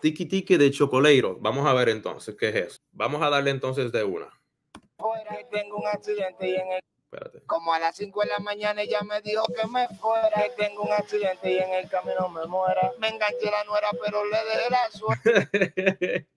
Tiki Tiki de Chocoleiro. Vamos a ver entonces qué es eso. Vamos a darle entonces de una. fuera tengo un accidente y en el Espérate. como a las 5 de la mañana ella me dijo que me fuera que tengo un accidente y en el camino me muera me enganché la nuera pero le dejé la suerte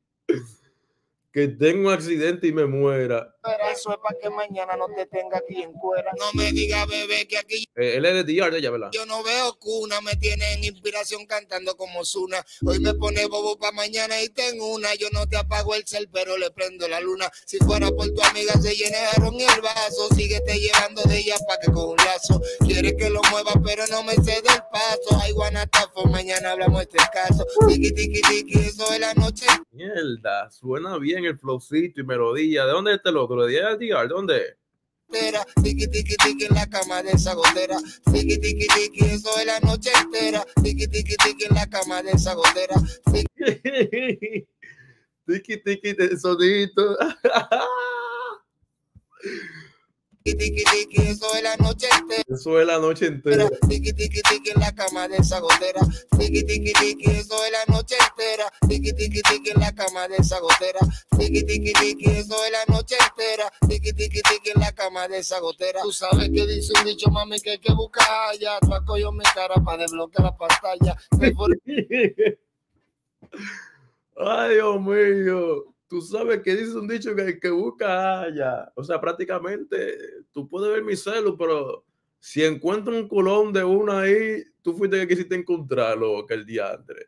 que tengo un accidente y me muera. eso es para que mañana no te tenga aquí en cuera. No me diga bebé que aquí Eh, él es de DR de ella, ¿verdad? yo no veo cuna me tienen inspiración cantando como Zuna. Hoy me pone bobo para mañana y tengo una. Yo no te apago el cel pero le prendo la luna. Si fuera por tu amiga se llenaron el vaso. Síguete llevando de ella para que con un lazo. Quiere que lo mueva pero no me cede el paso. Ay guanatafo mañana hablamos de este caso. Tiki tiki tiki eso es la noche Mierda, suena bien el flowcito y melodía. ¿De dónde es este loco? ¿De? ¿De dónde es? tiki tiki tiki en la cama de esa gotera, tiki tiki tiki, eso es la noche entera, tiki tiki tiki en la cama de esa gotera, tiki tiki tiki de sonito. tiki tiki, eso es la noche entera. Eso es la noche entera. Tiki tiki tiki en la cama de esa gotera. Tiki tiki tiki, eso es la noche entera. Tiki tiki tiki en la cama de esa gotera. Tiki tiki tiki, eso es la noche entera. Tiki tiki tiki en la cama de esa gotera. Tú sabes que dice un dicho, mami, que hay que buscar allá. Traco yo mi cara para desbloquear la pantalla. Ay, Dios mío. Tú sabes que dice un dicho que el que busca haya. O sea, prácticamente tú puedes ver mi celu, pero si encuentro un culón de una ahí, tú fuiste que quisiste encontrarlo, que el diantre.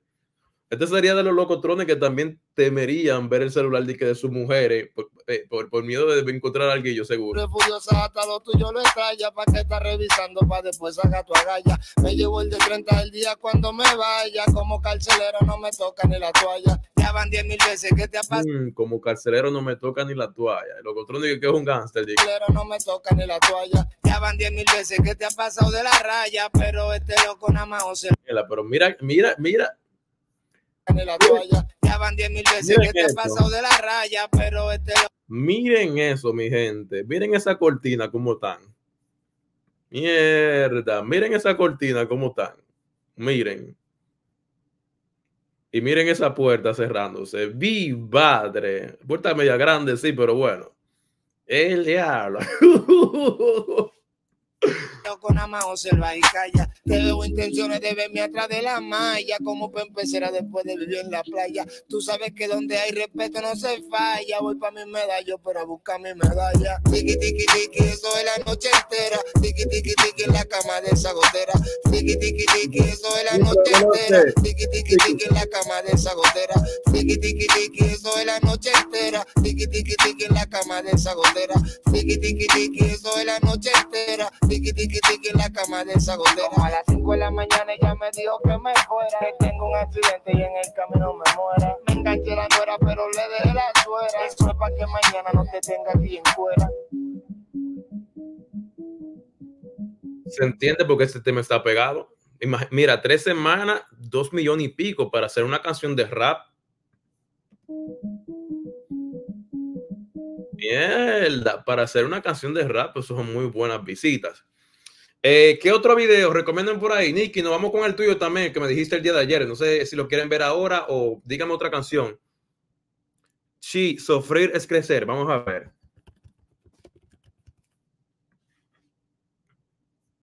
Este sería de los locotrones que también temerían ver el celular de, que de sus mujeres por, eh, por, por miedo de encontrar a alguien, yo seguro. Siempre furiosa hasta lo tuyo lo estalla para que está revisando para después saca tu agalla. Me llevo el de 30 del día cuando me vaya. Como carcelero no me toca ni la toalla. Ya van 10 mil veces que te ha pasado. Mm, como carcelero no me toca ni la toalla. El locotrón dice que es un gángster. dice. no me toca ni la toalla. Ya van 10 mil veces que te ha pasado de la raya. Pero este loco nada más o se Pero mira, mira, mira. ni la toalla. Ya van 10 mil veces Mira que te pasado de la raya. Pero este Miren eso, mi gente. Miren esa cortina como están. Mierda. Miren esa cortina como están. Miren. Y miren esa puerta cerrándose. ¡Vi padre! Puerta media grande, sí, pero bueno. El diablo. con nada más observa y calla. Te veo intenciones de verme atrás de la malla, como para empezar a después de vivir en la playa. Tú sabes que donde hay respeto no se falla. Voy para mi medallo para buscar mi medalla. Tiki tiki tiki, eso es la noche entera. Tiki tiki tiki en la cama de esa gotera. Tiki tiki tiki, eso es la noche entera. Tiki tiki tiki en la cama de esa gotera. Tiki tiki tiki, eso es la noche entera. Tiki tiki tiki en la cama de esa gotera. Tiki tiki tiki, eso es la noche entera. Tiki tiki en la cama de esa gotera. Como a las 5 de la mañana ella me dijo que me fuera, que tengo un accidente y en el camino me muera. Me enganché la nuera, pero le dejé la suera. Eso es para que mañana no te tenga aquí en cuera. Se entiende porque este tema está pegado. Imag- Mira, tres semanas, dos millones y pico para hacer una canción de rap. Mierda, para hacer una canción de rap, eso son muy buenas visitas. Eh, ¿Qué otro video recomiendan por ahí? Nicky, nos vamos con el tuyo también, que me dijiste el día de ayer. No sé si lo quieren ver ahora o dígame otra canción. Sí, sufrir es crecer. Vamos a ver.